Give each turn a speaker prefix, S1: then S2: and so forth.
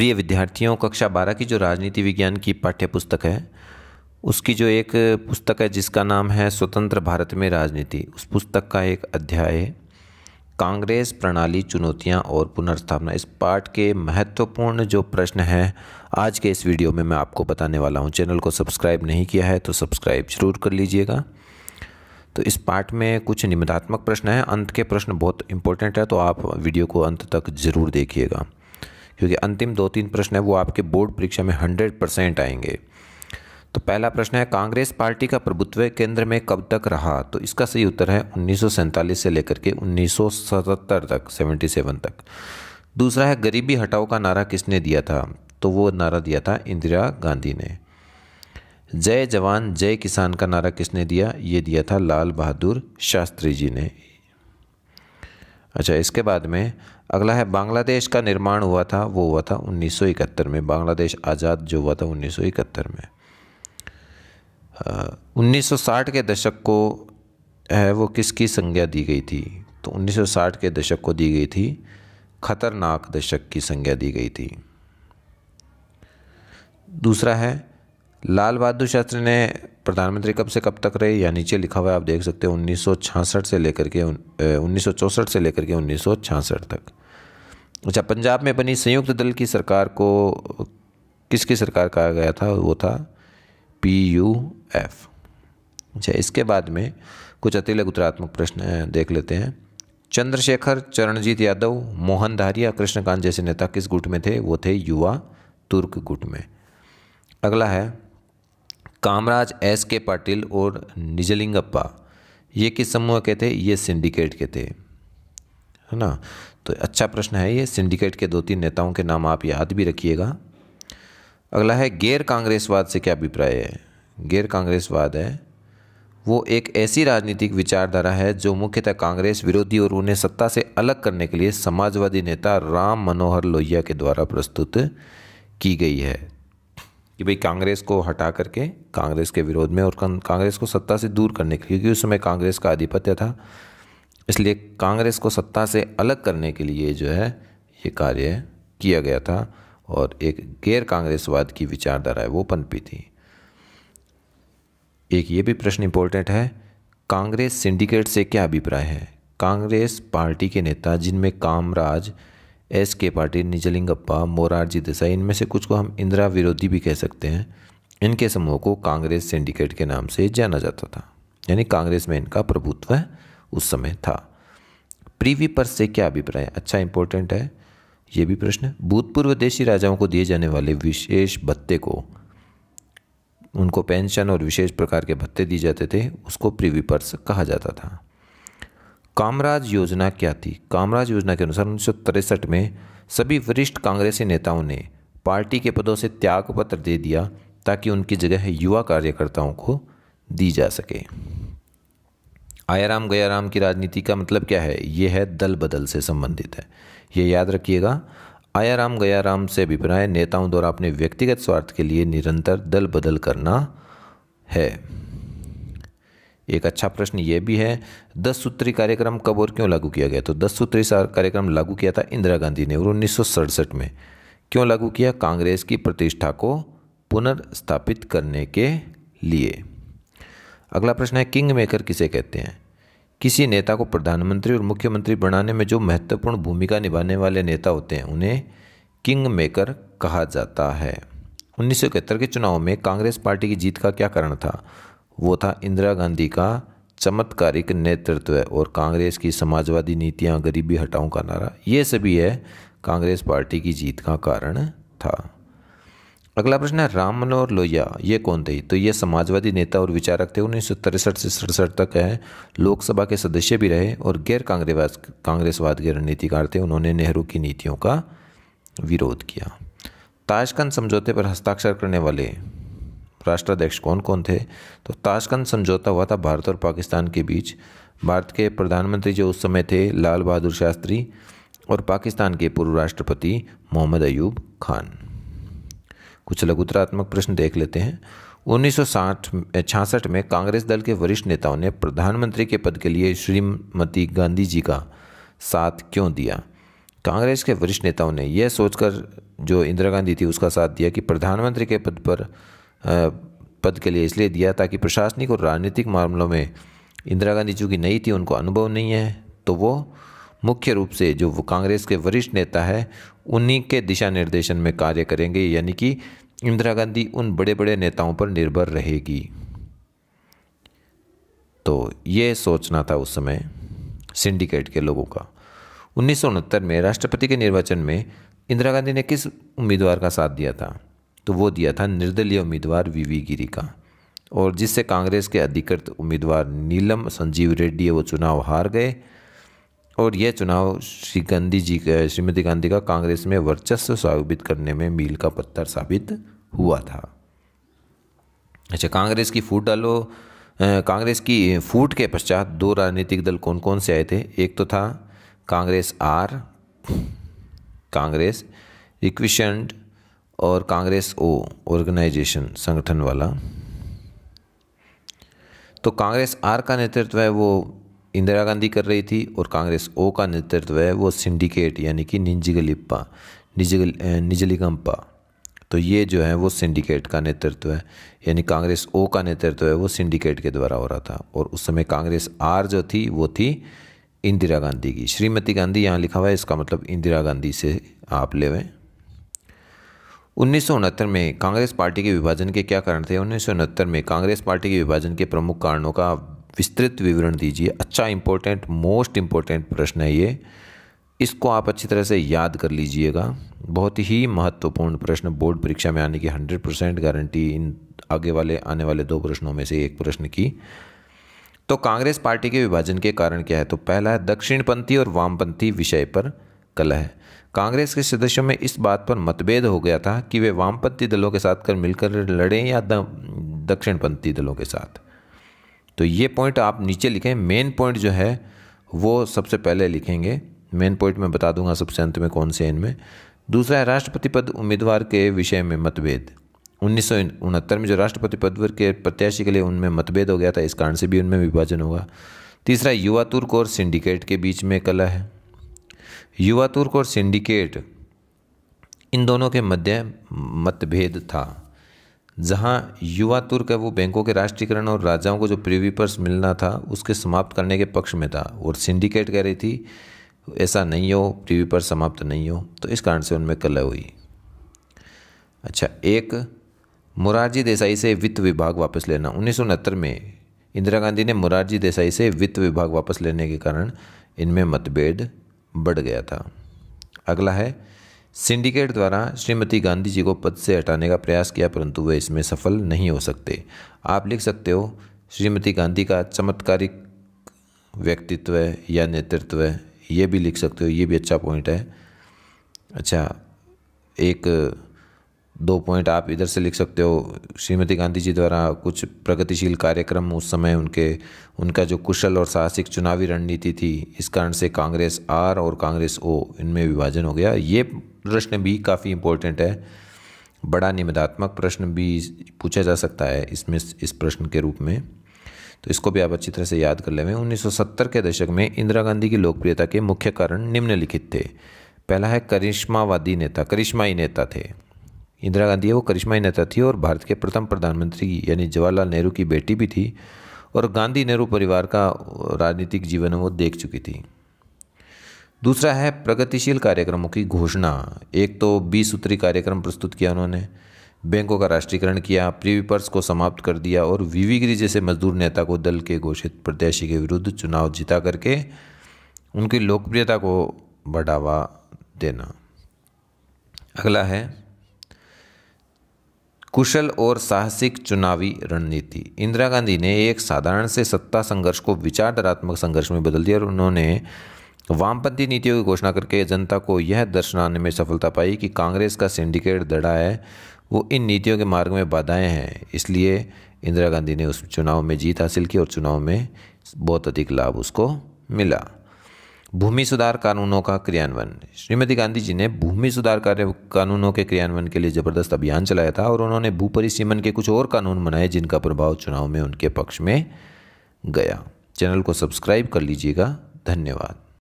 S1: प्रिय विद्यार्थियों, कक्षा बारह की जो राजनीति विज्ञान की पाठ्य पुस्तक है, उसकी जो एक पुस्तक है जिसका नाम है स्वतंत्र भारत में राजनीति, उस पुस्तक का एक अध्याय कांग्रेस प्रणाली, चुनौतियाँ और पुनर्स्थापना। इस पाठ के महत्वपूर्ण जो प्रश्न हैं, आज के इस वीडियो में मैं आपको बताने वाला हूँ। चैनल को सब्सक्राइब नहीं किया है तो सब्सक्राइब ज़रूर कर लीजिएगा। तो इस पाठ में कुछ निमित्तात्मक प्रश्न हैं, अंत के प्रश्न बहुत इंपॉर्टेंट है तो आप वीडियो को अंत तक ज़रूर देखिएगा। क्योंकि अंतिम दो तीन प्रश्न है, वो आपके बोर्ड परीक्षा में हंड्रेड परसेंट आएँगे। तो पहला प्रश्न है, कांग्रेस पार्टी का प्रभुत्व केंद्र में कब तक रहा? तो इसका सही उत्तर है, उन्नीस सौ सैंतालीस से लेकर के 1977 तक 77 तक। दूसरा है, गरीबी हटाओ का नारा किसने दिया था? तो वो नारा दिया था इंदिरा गांधी ने। जय जवान, जय किसान का नारा किसने दिया? ये दिया था लाल बहादुर शास्त्री जी ने। अच्छा इसके बाद में अगला है, बांग्लादेश का निर्माण हुआ था, वो हुआ था 1971 में। बांग्लादेश आज़ाद जो हुआ था 1971 में। उन्नीस 1960 के दशक को, है, वो किसकी संज्ञा दी गई थी? तो 1960 के दशक को दी गई थी, खतरनाक दशक की संज्ञा दी गई थी। दूसरा है, लाल बहादुर शास्त्री ने प्रधानमंत्री कब से कब तक रहे, या नीचे लिखा हुआ है, आप देख सकते हैं, उन्नीस से लेकर के उन्नीस सौ चौंसठ से लेकर के उन्नीस तक। अच्छा पंजाब में बनी संयुक्त दल की सरकार को, किसकी सरकार कहा गया था? वो था पी यू एफ़। अच्छा इसके बाद में कुछ अतिलक उत्तरात्मक प्रश्न देख लेते हैं। चंद्रशेखर, चरणजीत यादव, मोहन धारिया, कृष्णकांत जैसे नेता किस गुट में थे? वो थे युवा तुर्क गुट में। अगला है कामराज एस के पाटिल और निजलिंगप्पा, ये किस समूह के थे? ये सिंडिकेट के थे। है ना? तो अच्छा प्रश्न है ये, सिंडिकेट के दो तीन नेताओं के नाम आप याद भी रखिएगा। अगला है, गैर कांग्रेसवाद से क्या अभिप्राय है? गैर कांग्रेसवाद है। वो एक ऐसी राजनीतिक विचारधारा है जो मुख्यतः कांग्रेस विरोधी और उन्हें सत्ता से अलग करने के लिए समाजवादी नेता राम मनोहर लोहिया के द्वारा प्रस्तुत की गई है। कि भाई कांग्रेस को हटा करके कांग्रेस के विरोध में और कांग्रेस को सत्ता से दूर करने के लिए, क्योंकि उस समय कांग्रेस का आधिपत्य था। इसलिए कांग्रेस को सत्ता से अलग करने के लिए जो है, ये कार्य किया गया था और एक गैर कांग्रेसवाद की विचारधारा है, वो पनपी थी। एक ये भी प्रश्न इंपॉर्टेंट है, कांग्रेस सिंडिकेट से क्या अभिप्राय है? कांग्रेस पार्टी के नेता जिनमें कामराज एस के पाटिल, निजलिंगप्पा मोरारजी देसाई, इनमें से कुछ को हम इंदिरा विरोधी भी कह सकते हैं। इनके समूह को कांग्रेस सिंडिकेट के नाम से जाना जाता था। यानी कांग्रेस में इनका प्रभुत्व उस समय था। प्रीवी पर से क्या अभिप्राय? अच्छा इंपॉर्टेंट है। ये भी प्रश्न। भूतपूर्व देशी राजाओं को दिए जाने वाले विशेष भत्ते को, उनको पेंशन और विशेष प्रकार के भत्ते दिए जाते थे, उसको प्रीवी पर्स कहा जाता था। कामराज योजना क्या थी? कामराज योजना के अनुसार उन्नीस में सभी वरिष्ठ कांग्रेसी नेताओं ने पार्टी के पदों से त्याग पत्र दे दिया ताकि उनकी जगह युवा कार्यकर्ताओं को दी जा सके। आयाराम गयाराम की राजनीति का मतलब क्या है? ये है दल बदल से संबंधित है। ये याद रखिएगा, आयाराम गयाराम से अभिप्राय नेताओं द्वारा अपने व्यक्तिगत स्वार्थ के लिए निरंतर दल बदल करना है। एक अच्छा प्रश्न ये भी है, दस सूत्री कार्यक्रम कब और क्यों लागू किया गया? तो दस सूत्री कार्यक्रम लागू किया था इंदिरा गांधी ने और उन्नीस सौ सड़सठ में। क्यों लागू किया? कांग्रेस की प्रतिष्ठा को पुनर्स्थापित करने के लिए। अगला प्रश्न है किंग मेकर किसे कहते हैं? किसी नेता को प्रधानमंत्री और मुख्यमंत्री बनाने में जो महत्वपूर्ण भूमिका निभाने वाले नेता होते हैं, उन्हें किंग मेकर कहा जाता है। उन्नीस सौ इकहत्तर के चुनाव में कांग्रेस पार्टी की जीत का क्या कारण था? वो था इंदिरा गांधी का चमत्कारिक नेतृत्व और कांग्रेस की समाजवादी नीतियाँ गरीबी हटाओं का नारा। ये सभी है कांग्रेस पार्टी की जीत का कारण था। अगला प्रश्न है, राम मनोहर लोहिया, ये कौन थे? तो ये समाजवादी नेता और विचारक थे, उन्नीस से सड़सठ तक है। लोकसभा के सदस्य भी रहे और गैर कांग्रेस कांग्रेसवाद के रणनीतिकार थे। उन्होंने नेहरू की नीतियों का विरोध किया। ताशकंद समझौते पर हस्ताक्षर करने वाले राष्ट्राध्यक्ष कौन कौन थे? तो ताशकंद, समझौता हुआ था भारत और पाकिस्तान के बीच। भारत के प्रधानमंत्री जो उस समय थे, लाल बहादुर शास्त्री और पाकिस्तान के पूर्व राष्ट्रपति मोहम्मद अयूब खान। कुछ लघुतरात्मक प्रश्न देख लेते हैं। उन्नीस छियासठ में कांग्रेस दल के वरिष्ठ नेताओं ने प्रधानमंत्री के पद के लिए श्रीमती गांधी जी का साथ क्यों दिया? कांग्रेस के वरिष्ठ नेताओं ने यह सोचकर, जो इंदिरा गांधी थी, उसका साथ दिया कि प्रधानमंत्री के पद पर पद के लिए इसलिए दिया ताकि प्रशासनिक और राजनीतिक मामलों में इंदिरा गांधी चूँकि नई थी, उनको अनुभव नहीं है। तो वो मुख्य रूप से जो कांग्रेस के वरिष्ठ नेता है, उन्हीं के दिशा निर्देशन में कार्य करेंगे, यानी कि इंदिरा गांधी उन बड़े बड़े नेताओं पर निर्भर रहेगी। तो ये सोचना था उस समय सिंडिकेट के लोगों का। उन्नीस सौ उनहत्तर में राष्ट्रपति के निर्वाचन में इंदिरा गांधी ने किस उम्मीदवार का साथ दिया था? तो वो दिया था निर्दलीय उम्मीदवार वीवी गिरी का। और जिससे कांग्रेस के अधिकृत उम्मीदवार नीलम, संजीव रेड्डी, वो चुनाव हार गए। और यह चुनाव श्री गांधी जी का, श्रीमती गांधी का कांग्रेस में वर्चस्व साबित करने में मील का पत्थर साबित हुआ था। अच्छा कांग्रेस की फूट डालो कांग्रेस की फूट के पश्चात दो राजनीतिक दल कौन कौन से आए थे? एक तो था कांग्रेस आर, कांग्रेस इक्विशंट और कांग्रेस ओ ऑर्गेनाइजेशन संगठन वाला। तो कांग्रेस आर का नेतृत्व है, वो इंदिरा गांधी कर रही थी और कांग्रेस ओ का नेतृत्व है, वो सिंडिकेट यानी कि निंजिगलिप्पा, निजगल निजलिगम्पा। तो ये जो है, वो सिंडिकेट का नेतृत्व है, यानी कांग्रेस ओ का नेतृत्व है, वो सिंडिकेट के द्वारा हो रहा था। और उस समय कांग्रेस आर जो थी, वो थी इंदिरा गांधी की। श्रीमती गांधी यहाँ लिखा हुआ है, इसका मतलब इंदिरा गांधी से आप ले हुए उन्नीस सौ उनहत्तर में कांग्रेस पार्टी के विभाजन के क्या कारण थे? उन्नीस सौ उनहत्तर में कांग्रेस पार्टी के विभाजन के प्रमुख कारणों का विस्तृत विवरण दीजिए। अच्छा इंपॉर्टेंट मोस्ट इंपॉर्टेंट प्रश्न है ये। इसको आप अच्छी तरह से याद कर लीजिएगा। बहुत ही महत्वपूर्ण प्रश्न बोर्ड परीक्षा में आने की हंड्रेड परसेंट गारंटी इन आगे वाले, आने वाले दो प्रश्नों में से एक प्रश्न की। तो कांग्रेस पार्टी के विभाजन के कारण क्या है? तो पहला है दक्षिणपंथी और वामपंथी विषय पर। कलह कांग्रेस के सदस्यों में इस बात पर मतभेद हो गया था कि वे वामपंथी दलों के साथ कर मिलकर लड़ें या दक्षिणपंथी दलों के साथ। तो ये पॉइंट आप नीचे लिखें। मेन पॉइंट जो है, वो सबसे पहले लिखेंगे। मेन पॉइंट मैं बता दूँगा सबसे अंत में कौन से इनमें दूसरा है, राष्ट्रपति पद उम्मीदवार के विषय में मतभेद। उन्नीस सौ उनहत्तर में जो राष्ट्रपति पद के प्रत्याशी के लिए उनमें मतभेद हो गया था, इस कारण से भी उनमें विभाजन होगा। तीसरा, युवा तुर्क और सिंडिकेट के बीच में कला है। युवा तुर्क और सिंडिकेट इन दोनों के मध्य मतभेद था। जहाँ युवा तुर्क है वो बैंकों के राष्ट्रीयकरण और राजाओं को जो प्रीवी पर्स मिलना था, उसके समाप्त करने के पक्ष में था और सिंडिकेट कह रही थी, ऐसा नहीं हो प्रीवी पर्स समाप्त नहीं हो। तो इस कारण से उनमें कलह हुई। अच्छा एक, मुरारजी देसाई से वित्त विभाग वापस लेना। उन्नीस सौ उनहत्तर में इंदिरा गांधी ने मुरारजी देसाई से वित्त विभाग वापस लेने के कारण इनमें मतभेद बढ़ गया था। अगला है, सिंडिकेट द्वारा श्रीमती गांधी जी को पद से हटाने का प्रयास किया, परंतु वे इसमें सफल नहीं हो सकते। आप लिख सकते हो, श्रीमती गांधी का चमत्कारिक व्यक्तित्व या नेतृत्व, ये भी लिख सकते हो, ये भी अच्छा पॉइंट है। अच्छा एक दो पॉइंट आप इधर से लिख सकते हो। श्रीमती गांधी जी द्वारा कुछ प्रगतिशील कार्यक्रम उस समय उनके, उनका जो कुशल और साहसिक चुनावी रणनीति थी, इस कारण से कांग्रेस आर और कांग्रेस ओ, इनमें विभाजन हो गया। ये प्रश्न भी काफ़ी इम्पोर्टेंट है। बड़ा निमिदात्मक प्रश्न भी पूछा जा सकता है इसमें, इस प्रश्न के रूप में। तो इसको भी आप अच्छी तरह से याद कर लें। उन्नीस के दशक में इंदिरा गांधी की लोकप्रियता के मुख्य कारण निम्नलिखित थे। पहला है करिश्मावादी नेता, करिश्माई नेता थे। इंदिरा गांधी वो करिश्माई नेता थी और भारत के प्रथम प्रधानमंत्री, यानी जवाहरलाल नेहरू की बेटी भी थी और गांधी नेहरू परिवार का राजनीतिक जीवन वो देख चुकी थी। दूसरा है प्रगतिशील कार्यक्रमों की घोषणा। एक तो बीस सूत्री कार्यक्रम प्रस्तुत किया उन्होंने, बैंकों का राष्ट्रीयकरण किया, प्रीविपर्स को समाप्त कर दिया और वीवीगिरी जैसे मजदूर नेता को दल के घोषित प्रत्याशी के विरुद्ध चुनाव जिता करके उनकी लोकप्रियता को बढ़ावा देना। अगला है कुशल और साहसिक चुनावी रणनीति। इंदिरा गांधी ने एक साधारण से सत्ता संघर्ष को विचारधारात्मक संघर्ष में बदल दिया और उन्होंने वामपंथी नीतियों की घोषणा करके जनता को यह दर्शनाने में सफलता पाई कि कांग्रेस का सिंडिकेट दड़ा है। वो इन नीतियों के मार्ग में बाधाएँ हैं। इसलिए इंदिरा गांधी ने उस चुनाव में जीत हासिल की और चुनाव में बहुत अधिक लाभ उसको मिला। भूमि सुधार कानूनों का क्रियान्वयन। श्रीमती गांधी जी ने भूमि सुधार कार्य कानूनों के क्रियान्वयन के लिए ज़बरदस्त अभियान चलाया था और उन्होंने भू परिसीमन के कुछ और कानून बनाए जिनका प्रभाव चुनाव में उनके पक्ष में गया। चैनल को सब्सक्राइब कर लीजिएगा। धन्यवाद।